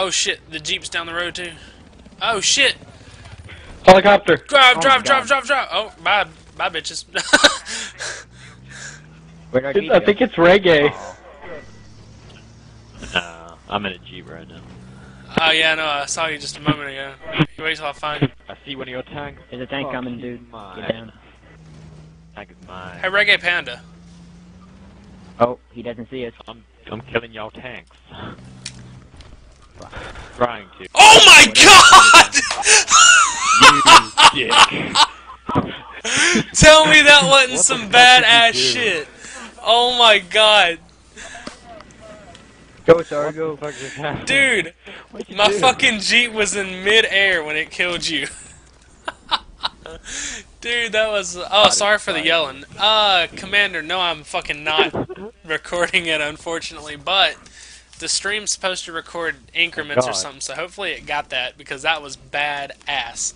Oh shit, the jeep's down the road too. Oh shit! Helicopter. Drive, Oh, drive, drive, drive, drive. Oh, bye, bye, bitches. Where'd our It's- Jeep I think it's reggae. Uh, I'm in a jeep right now. oh yeah, no, I saw you just a moment ago. You wait till I find you. I see one of your tanks. There's a tank Fuck, coming, dude. Mine. Get down. Tank is mine. Hey, Reggae Panda. Oh, he doesn't see us. I'm I'm killing y'all tanks. Trying to. Oh my god! You dick. Tell me that wasn't What some the fuck badass shit. Oh my god. Go, sorry, go. Fuck just? Dude, my do? fucking Jeep was in mid-air when it killed you. Dude, that was... Oh, sorry for the yelling. Uh, Commander, no, I'm fucking not recording it, unfortunately, but the stream's supposed to record oh, increments or something, so hopefully it got that, because that was bad ass.